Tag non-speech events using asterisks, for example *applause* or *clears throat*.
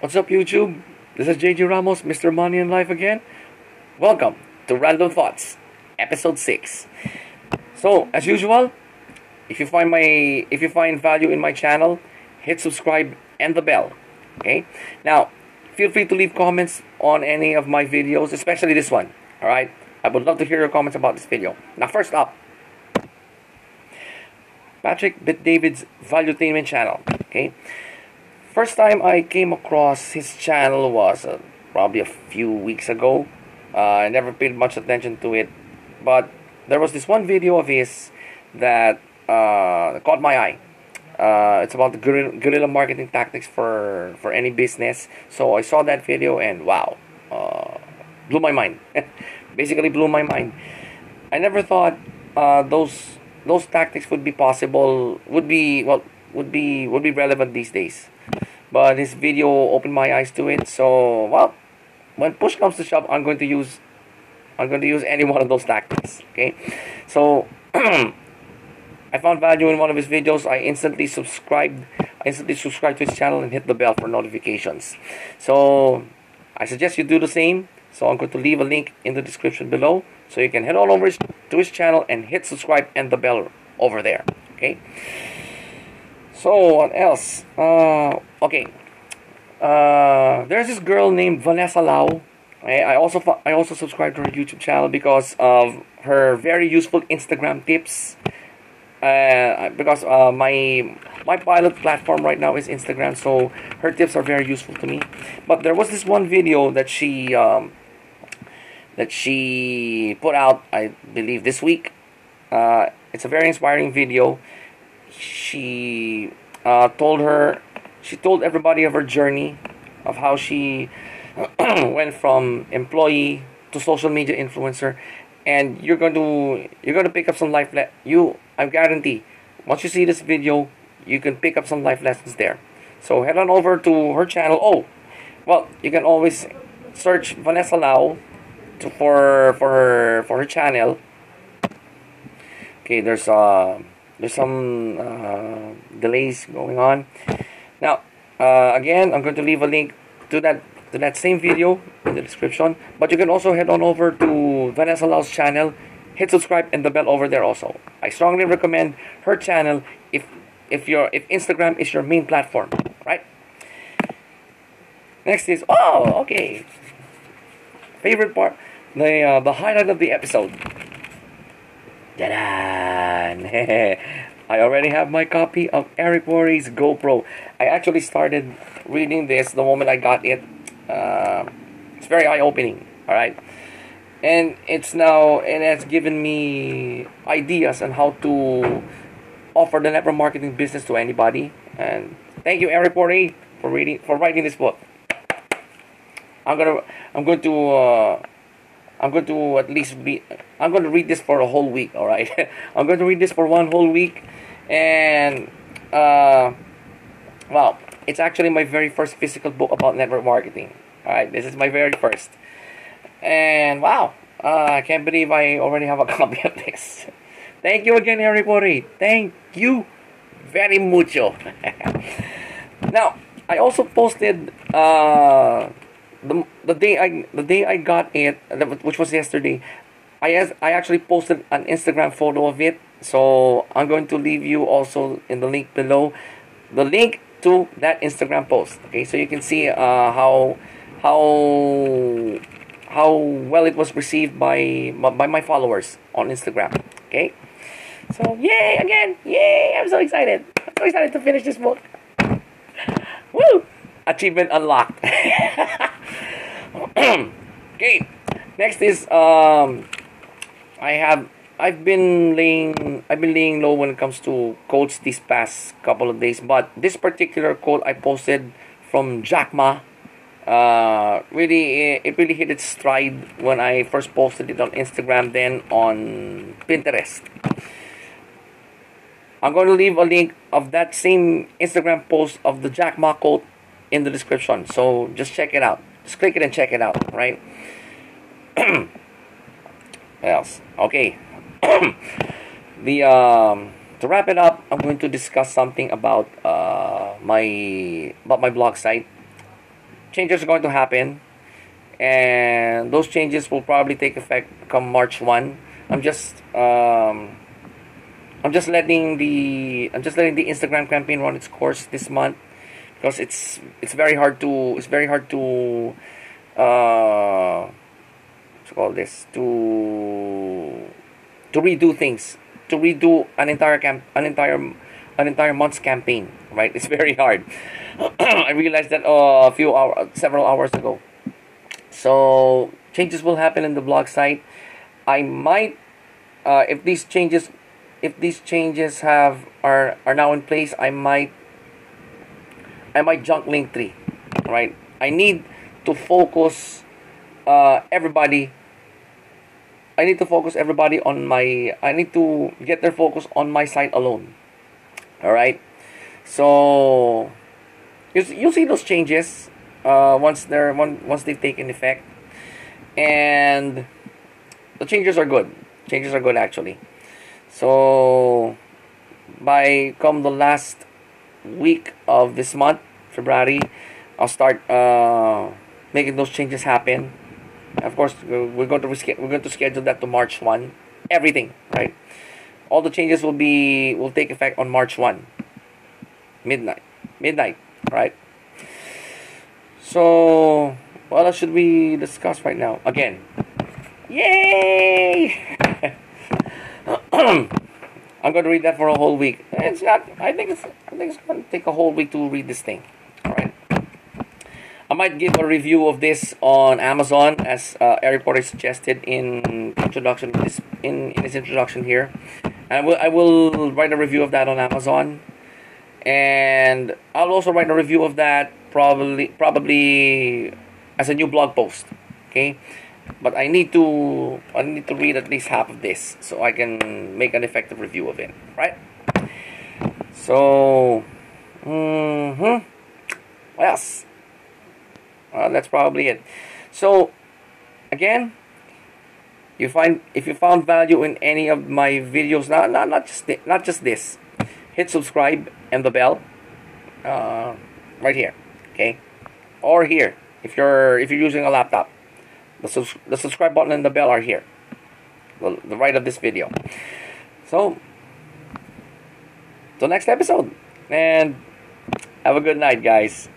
What's up, YouTube? This is JG Ramos, Mr. Money and Life again. Welcome to Random Thoughts, Episode 6. So, as usual, if you find my if you find value in my channel, hit subscribe and the bell. Okay? Now, feel free to leave comments on any of my videos, especially this one. Alright? I would love to hear your comments about this video. Now, first up, Patrick Bet David's Valuetainment channel. Okay? First time I came across his channel was uh, probably a few weeks ago. Uh, I never paid much attention to it, but there was this one video of his that uh, caught my eye. Uh, it's about the guerrilla, guerrilla marketing tactics for for any business. So I saw that video and wow, uh, blew my mind. *laughs* Basically, blew my mind. I never thought uh, those those tactics would be possible. Would be well would be would be relevant these days. But his video opened my eyes to it. So well, when push comes to shove, I'm going to use I'm going to use any *laughs* one of those tactics. Okay, so *clears throat* I found value in one of his videos. I instantly subscribed. I instantly subscribed to his channel and hit the bell for notifications. So I suggest you do the same. So I'm going to leave a link in the description below, so you can head all over his, to his channel and hit subscribe and the bell over there. Okay. So what else? Uh, okay. Uh, there's this girl named Vanessa Lau. I, I also I also subscribe to her YouTube channel because of her very useful Instagram tips. Uh, because uh, my my pilot platform right now is Instagram, so her tips are very useful to me. But there was this one video that she um, that she put out, I believe, this week. Uh, it's a very inspiring video. She uh, told her, she told everybody of her journey, of how she *clears throat* went from employee to social media influencer, and you're going to you're going to pick up some life le- you I guarantee once you see this video you can pick up some life lessons there. So head on over to her channel. Oh well you can always search Vanessa Lau to, for for her for her channel. Okay there's uh there's some uh, delays going on now uh, again I'm going to leave a link to that to that same video in the description. But you can also head on over to Vanessa Lau's channel, hit subscribe and the bell over there also. I strongly recommend her channel if if your if Instagram is your main platform, right? Next is oh okay. Favorite part, the uh, the highlight of the episode. Ta-da! *laughs* I already have my copy of Eric Worre's Go Pro. I actually started reading this the moment I got it uh, it's very eye opening. All right, and it's now it has given me ideas on how to offer the network marketing business to anybody. And thank you, Eric Worre, for reading for writing this book. I'm gonna I'm going to uh, I'm going to at least read I'm going to read this for a whole week. All right, *laughs* I'm going to read this for one whole week, and uh, well, it's actually my very first physical book about network marketing. All right, this is my very first, and wow, uh, I can't believe I already have a *laughs* copy of this. Thank you again, everybody. Thank you very mucho. *laughs* now, I also posted uh, the the day I the day I got it, which was yesterday. I as I actually posted an Instagram photo of it, so I'm going to leave you also in the link below, the link to that Instagram post. Okay, so you can see uh, how how how well it was received by by my followers on Instagram. Okay, so yay again, yay! I'm so excited. I'm so excited to finish this book. *laughs* Woo! Achievement unlocked. *laughs* *coughs* okay, next is um, I have I've been laying I've been laying low when it comes to quotes these past couple of days, but this particular quote I posted from Jack Ma. Uh, really, it really hit its stride when I first posted it on Instagram, then on Pinterest. I'm going to leave a link of that same Instagram post of the Jack Ma quote in the description. So just check it out. Just click it and check it out, right? *clears throat* what else? Okay. *clears throat* the um to wrap it up, I'm going to discuss something about uh my about my blog site. changes are going to happen, and those changes will probably take effect come March one. I'm just um, I'm just letting the I'm just letting the Instagram campaign run its course this month because it's it's very hard to it's very hard to uh call this? To to redo things. To redo an entire camp an entire an entire month's campaign right? It's *laughs* very hard. *clears throat* I realized that uh, a few hours several hours ago. So changes will happen in the blog site. I might uh, if these changes if these changes have are are now in place, I might I might junk Linktree, right? I need to focus uh, everybody. I need to focus everybody on my. I need to get their focus on my site alone. All right, so you you'll see those changes uh, once they're once they've taken effect, and the changes are good. Changes are good actually. So by come the last week of this month, February, I'll start uh, making those changes happen. Of course, we're going to we're going to schedule that to March one. Everything, right? All the changes will be will take effect on March one. Midnight, midnight, right? So, what else should we discuss right now? Again, yay! *laughs* *clears throat* I'm going to read that for a whole week. It's not. I think it's. I think it's going to take a whole week to read this thing. All right. I might give a review of this on Amazon, as uh, Eric Worre suggested in introduction this in, in his introduction here. And I will I will write a review of that on Amazon, and I'll also write a review of that probably probably as a new blog post. Okay, but I need to I need to read at least half of this so I can make an effective review of it, right? So, mm-hmm. What else? Well, that's probably it. So, again, you find if you found value in any of my videos, not not not just not just this, hit subscribe and the bell, uh, right here, okay, or here if you're if you're using a laptop. The, subs- the subscribe button and the bell are here. The, the right of this video. So, till next episode. And have a good night, guys.